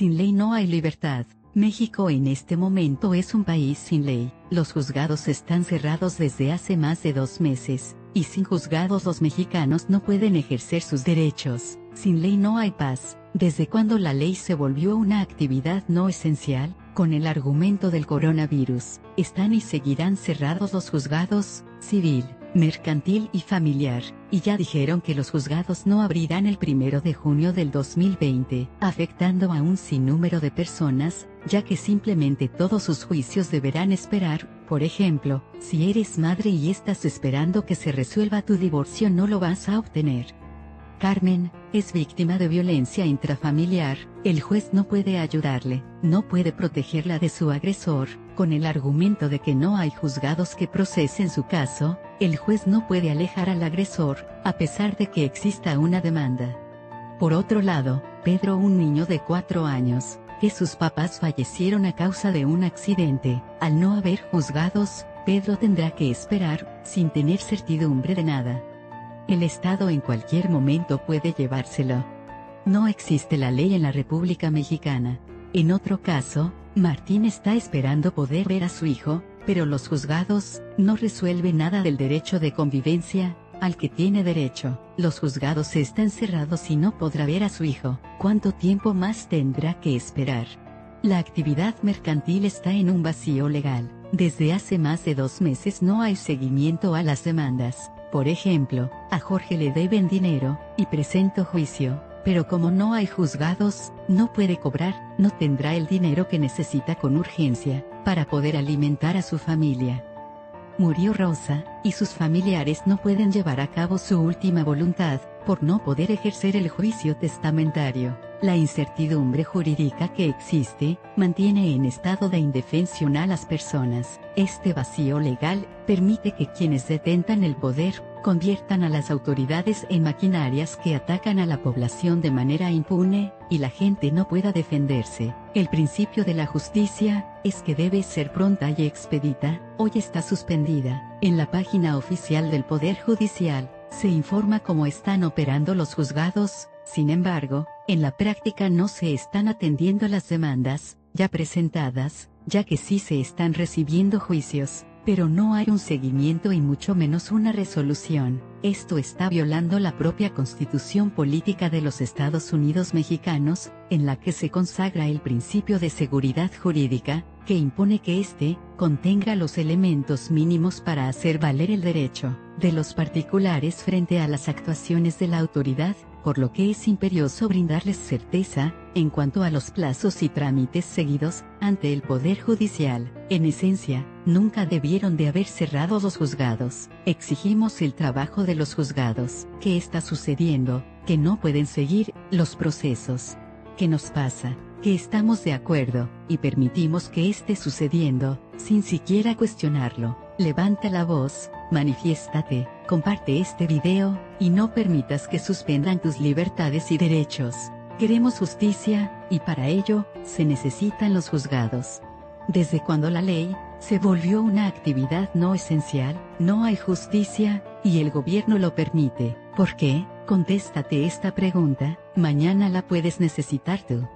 Sin ley no hay libertad. México en este momento es un país sin ley. Los juzgados están cerrados desde hace más de dos meses, y sin juzgados los mexicanos no pueden ejercer sus derechos. Sin ley no hay paz. ¿Desde cuando la ley se volvió una actividad no esencial? Con el argumento del coronavirus, están y seguirán cerrados los juzgados, civil, mercantil y familiar, y ya dijeron que los juzgados no abrirán el primero de junio del 2020, afectando a un sinnúmero de personas, ya que simplemente todos sus juicios deberán esperar, por ejemplo, si eres madre y estás esperando que se resuelva tu divorcio no lo vas a obtener. Carmen, es víctima de violencia intrafamiliar, el juez no puede ayudarle, no puede protegerla de su agresor, con el argumento de que no hay juzgados que procesen su caso, el juez no puede alejar al agresor, a pesar de que exista una demanda. Por otro lado, Pedro un niño de 4 años, que sus papás fallecieron a causa de un accidente, al no haber juzgados, Pedro tendrá que esperar, sin tener certidumbre de nada. El Estado en cualquier momento puede llevárselo. No existe la ley en la República Mexicana. En otro caso, Martín está esperando poder ver a su hijo, pero los juzgados no resuelven nada del derecho de convivencia, al que tiene derecho. Los juzgados están cerrados y no podrá ver a su hijo. ¿Cuánto tiempo más tendrá que esperar? La actividad mercantil está en un vacío legal. Desde hace más de dos meses no hay seguimiento a las demandas. Por ejemplo, a Jorge le deben dinero, y presento juicio, pero como no hay juzgados, no puede cobrar, no tendrá el dinero que necesita con urgencia, para poder alimentar a su familia. Murió Rosa, y sus familiares no pueden llevar a cabo su última voluntad, por no poder ejercer el juicio testamentario. La incertidumbre jurídica que existe, mantiene en estado de indefensión a las personas. Este vacío legal, permite que quienes detentan el poder, conviertan a las autoridades en maquinarias que atacan a la población de manera impune, y la gente no pueda defenderse. El principio de la justicia, es que debe ser pronta y expedita, hoy está suspendida. En la página oficial del Poder Judicial, se informa cómo están operando los juzgados, sin embargo, en la práctica no se están atendiendo las demandas, ya presentadas, ya que sí se están recibiendo juicios, pero no hay un seguimiento y mucho menos una resolución. Esto está violando la propia constitución política de los Estados Unidos mexicanos, en la que se consagra el principio de seguridad jurídica, que impone que éste, contenga los elementos mínimos para hacer valer el derecho de los particulares frente a las actuaciones de la autoridad, por lo que es imperioso brindarles certeza, en cuanto a los plazos y trámites seguidos, ante el Poder Judicial. En esencia, nunca debieron de haber cerrado los juzgados. Exigimos el trabajo de los juzgados. ¿Qué está sucediendo? Que no pueden seguir los procesos. ¿Qué nos pasa? Que estamos de acuerdo, y permitimos que esté sucediendo, sin siquiera cuestionarlo. Levanta la voz, manifiéstate, comparte este video, y no permitas que suspendan tus libertades y derechos. Queremos justicia, y para ello, se necesitan los juzgados. Desde cuando la ley, se volvió una actividad no esencial, no hay justicia, y el gobierno lo permite. ¿Por qué? Contéstate esta pregunta, mañana la puedes necesitar tú.